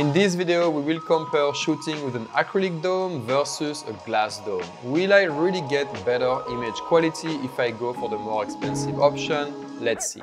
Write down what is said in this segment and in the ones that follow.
In this video, we will compare shooting with an acrylic dome versus a glass dome. Will I really get better image quality if I go for the more expensive option? Let's see.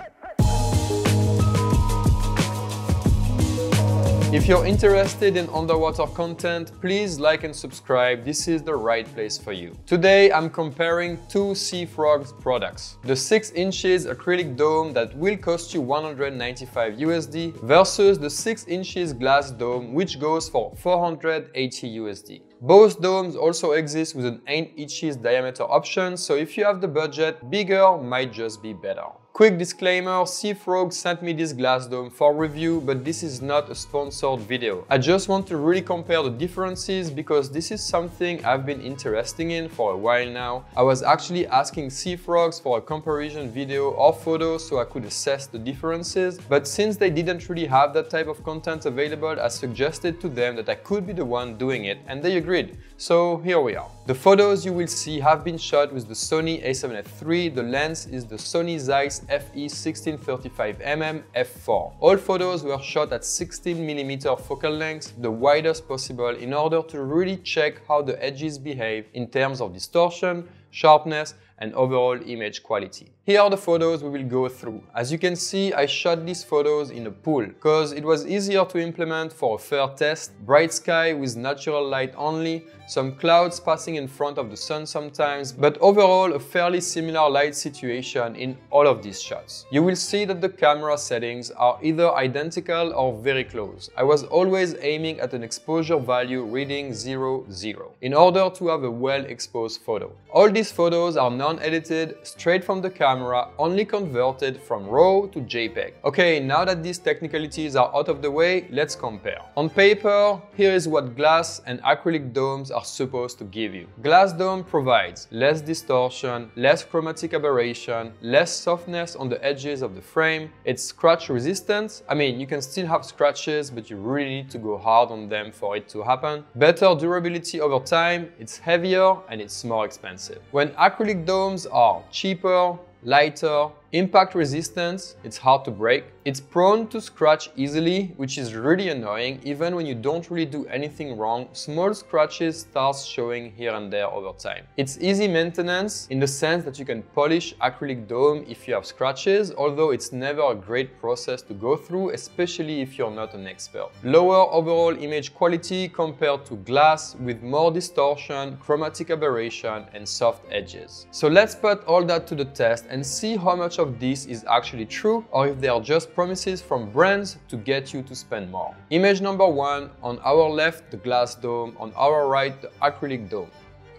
If you're interested in underwater content, please like and subscribe. This is the right place for you. Today, I'm comparing two Seafrog's products. The 6 inches acrylic dome that will cost you 195 USD versus the 6 inches glass dome which goes for 480 USD. Both domes also exist with an 8 inches diameter option, so if you have the budget, bigger might just be better. Quick disclaimer, Seafrog sent me this glass dome for review, but this is not a sponsored video. I just want to really compare the differences because this is something I've been interested in for a while now. I was actually asking Seafrogs for a comparison video or photo so I could assess the differences, but since they didn't really have that type of content available, I suggested to them that I could be the one doing it, and they agreed. So here we are. The photos you will see have been shot with the Sony a7S III. The lens is the Sony Zeiss FE1635mm f4. All photos were shot at 16mm focal length, the widest possible in order to really check how the edges behave in terms of distortion, sharpness, and overall image quality. Here are the photos we will go through. As you can see, I shot these photos in a pool because it was easier to implement for a fair test, bright sky with natural light only, some clouds passing in front of the sun sometimes, but overall a fairly similar light situation in all of these shots. You will see that the camera settings are either identical or very close. I was always aiming at an exposure value reading 0, 0 in order to have a well exposed photo. All these photos are non-edited, straight from the camera, only converted from RAW to JPEG. Okay, now that these technicalities are out of the way, let's compare. On paper, here is what glass and acrylic domes are supposed to give you. Glass dome provides less distortion, less chromatic aberration, less softness on the edges of the frame, it's scratch resistant, I mean you can still have scratches but you really need to go hard on them for it to happen. Better durability over time, it's heavier and it's more expensive. When acrylic are cheaper, lighter, Impact resistance, it's hard to break. It's prone to scratch easily, which is really annoying. Even when you don't really do anything wrong, small scratches start showing here and there over time. It's easy maintenance in the sense that you can polish acrylic dome if you have scratches, although it's never a great process to go through, especially if you're not an expert. Lower overall image quality compared to glass with more distortion, chromatic aberration, and soft edges. So let's put all that to the test and see how much of this is actually true or if they are just promises from brands to get you to spend more. Image number one, on our left the glass dome, on our right the acrylic dome.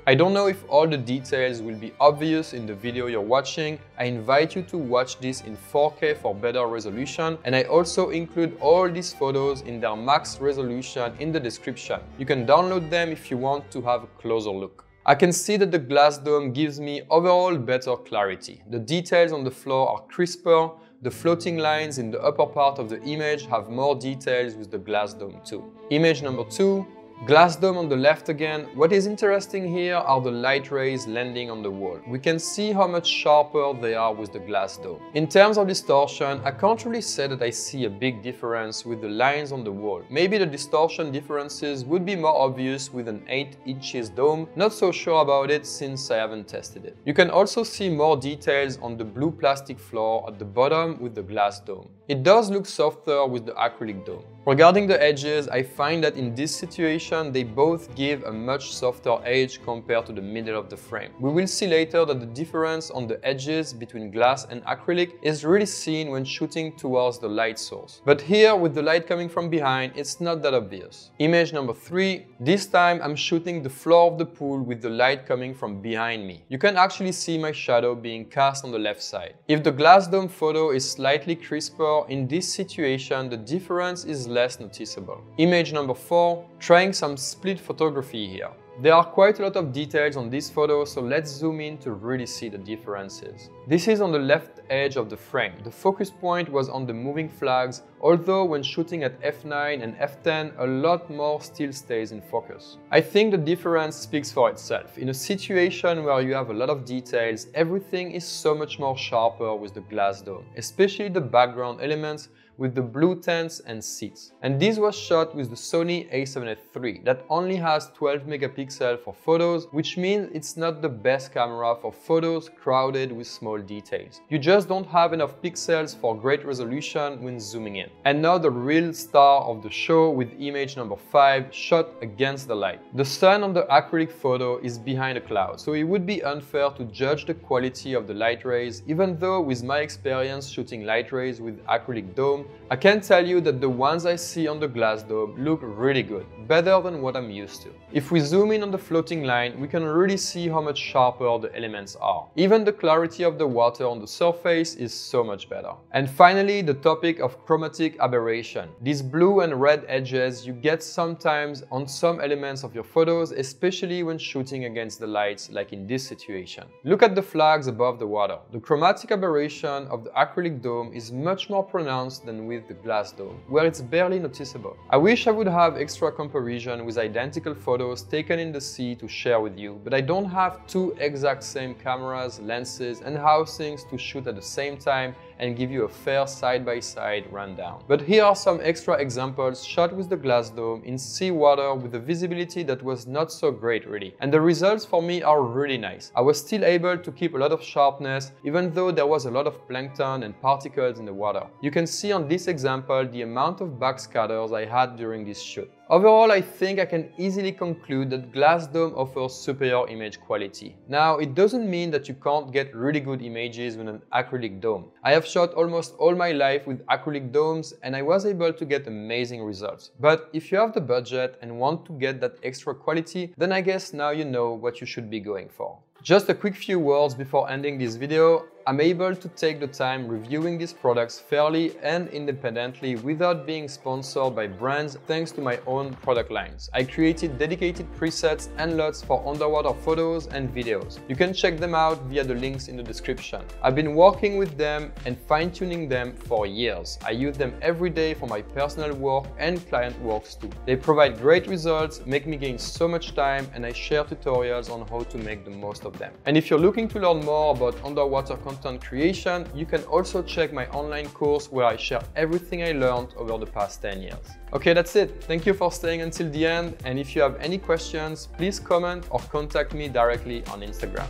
I don't know if all the details will be obvious in the video you're watching. I invite you to watch this in 4K for better resolution and I also include all these photos in their max resolution in the description. You can download them if you want to have a closer look. I can see that the glass dome gives me overall better clarity. The details on the floor are crisper, the floating lines in the upper part of the image have more details with the glass dome too. Image number two, Glass dome on the left again. What is interesting here are the light rays landing on the wall. We can see how much sharper they are with the glass dome. In terms of distortion, I can't really say that I see a big difference with the lines on the wall. Maybe the distortion differences would be more obvious with an 8 inches dome. Not so sure about it since I haven't tested it. You can also see more details on the blue plastic floor at the bottom with the glass dome. It does look softer with the acrylic dome. Regarding the edges, I find that in this situation they both give a much softer edge compared to the middle of the frame. We will see later that the difference on the edges between glass and acrylic is really seen when shooting towards the light source. But here, with the light coming from behind, it's not that obvious. Image number 3. This time I'm shooting the floor of the pool with the light coming from behind me. You can actually see my shadow being cast on the left side. If the glass dome photo is slightly crisper, in this situation the difference is less noticeable. Image number 4, trying some split photography here. There are quite a lot of details on this photo, so let's zoom in to really see the differences. This is on the left edge of the frame. The focus point was on the moving flags, although when shooting at f9 and f10, a lot more still stays in focus. I think the difference speaks for itself. In a situation where you have a lot of details, everything is so much more sharper with the glass dome, especially the background elements with the blue tents and seats. And this was shot with the Sony a7 III that only has 12 megapixels for photos, which means it's not the best camera for photos crowded with small details. You just don't have enough pixels for great resolution when zooming in. And now the real star of the show with image number 5 shot against the light. The sun on the acrylic photo is behind a cloud, so it would be unfair to judge the quality of the light rays, even though with my experience shooting light rays with acrylic dome, I can tell you that the ones I see on the glass dome look really good, better than what I'm used to. If we zoom in on the floating line, we can really see how much sharper the elements are. Even the clarity of the water on the surface is so much better. And finally, the topic of chromatic aberration. These blue and red edges you get sometimes on some elements of your photos, especially when shooting against the lights like in this situation. Look at the flags above the water. The chromatic aberration of the acrylic dome is much more pronounced than with the glass dome, where it's barely noticeable. I wish I would have extra comparison with identical photos taken in the sea to share with you, but I don't have two exact same cameras, lenses and housings to shoot at the same time and give you a fair side-by-side -side rundown. But here are some extra examples shot with the glass dome in seawater with a visibility that was not so great really. And the results for me are really nice. I was still able to keep a lot of sharpness even though there was a lot of plankton and particles in the water. You can see on this example the amount of backscatters I had during this shoot. Overall, I think I can easily conclude that Glass Dome offers superior image quality. Now, it doesn't mean that you can't get really good images with an acrylic dome. I have shot almost all my life with acrylic domes and I was able to get amazing results. But if you have the budget and want to get that extra quality, then I guess now you know what you should be going for. Just a quick few words before ending this video. I'm able to take the time reviewing these products fairly and independently without being sponsored by brands thanks to my own product lines. I created dedicated presets and LUTs for underwater photos and videos. You can check them out via the links in the description. I've been working with them and fine-tuning them for years. I use them every day for my personal work and client works too. They provide great results, make me gain so much time and I share tutorials on how to make the most of them. And if you're looking to learn more about underwater content content creation, you can also check my online course where I share everything I learned over the past 10 years. Okay, that's it. Thank you for staying until the end. And if you have any questions, please comment or contact me directly on Instagram.